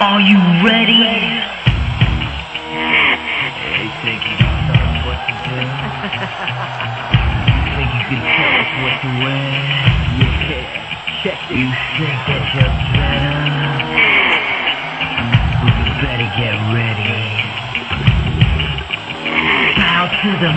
Are you ready? They think you can tell us what to do. think you can tell us what to wear. Check it. You think that you're better? Well, you better get ready. Bow to the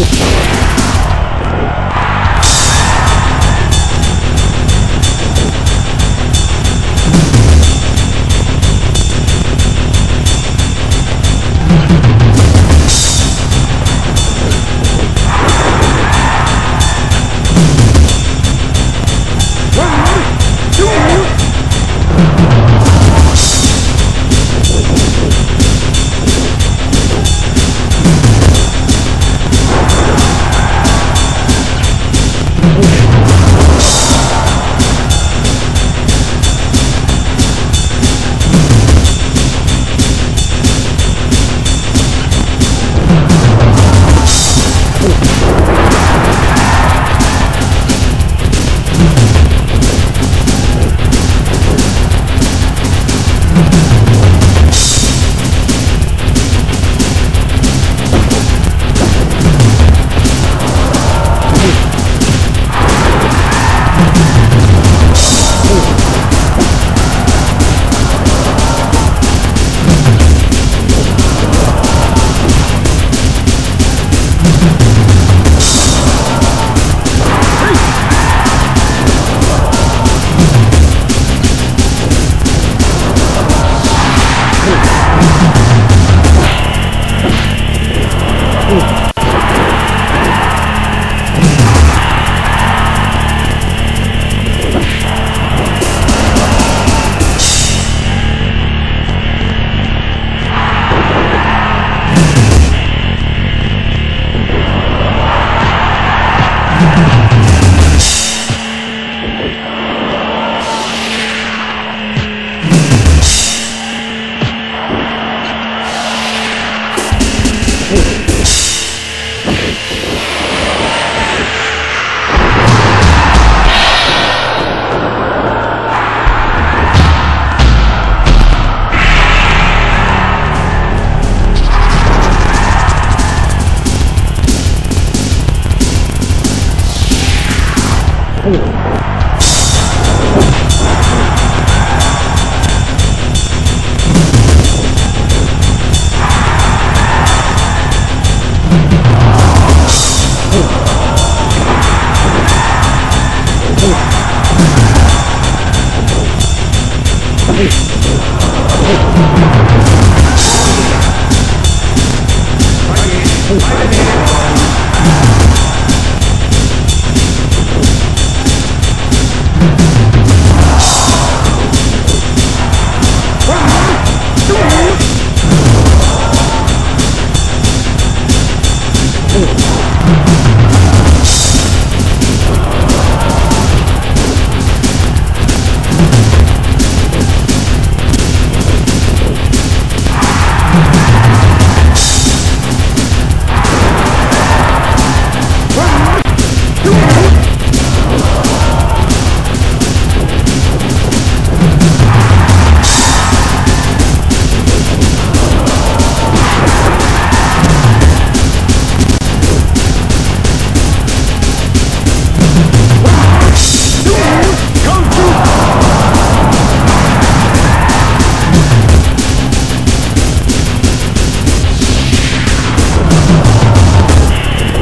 Ooh.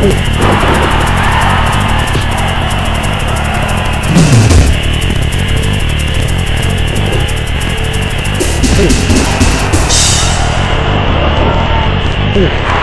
Ooh. Ooh.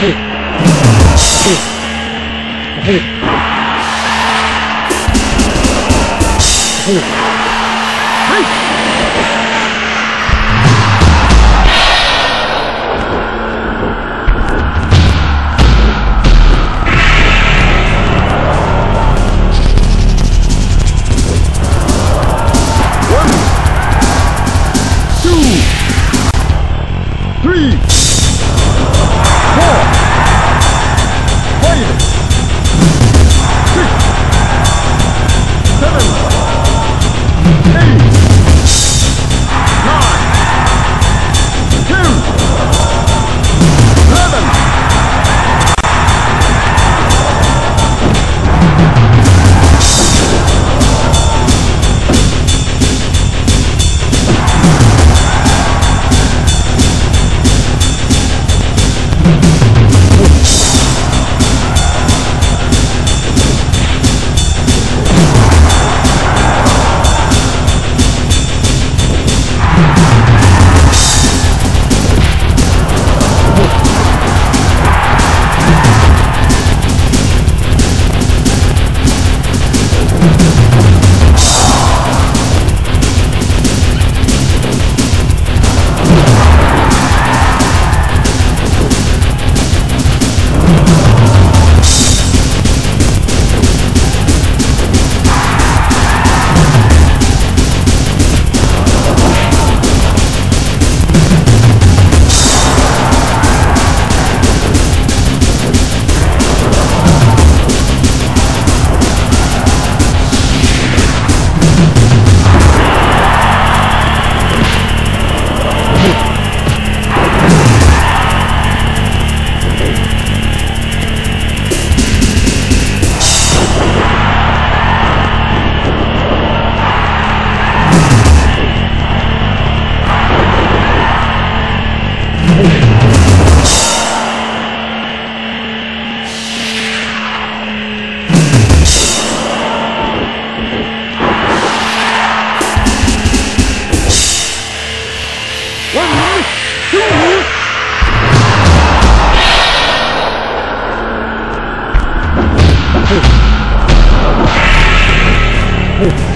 はい。Hum. Hum.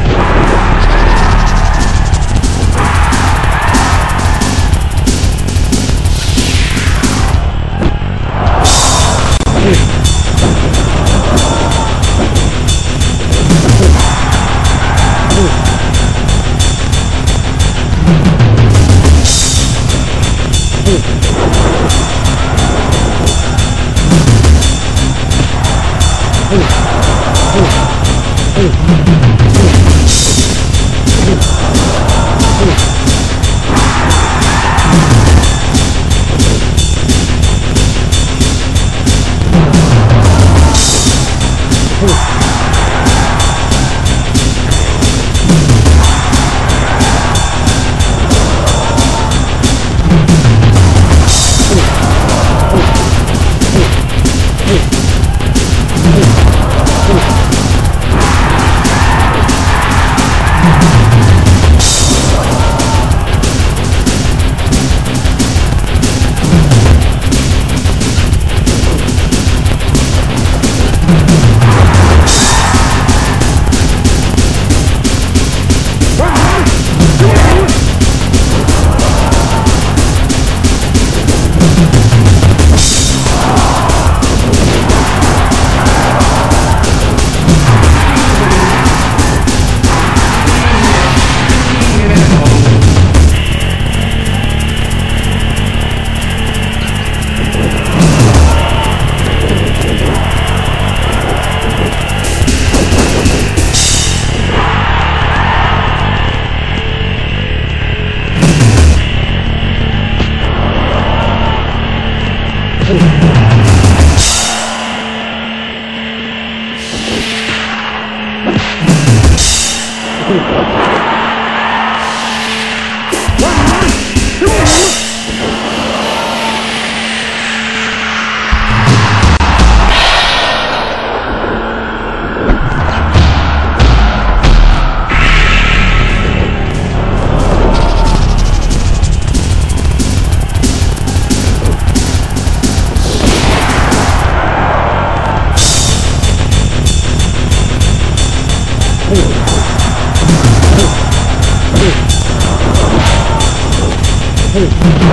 Hey.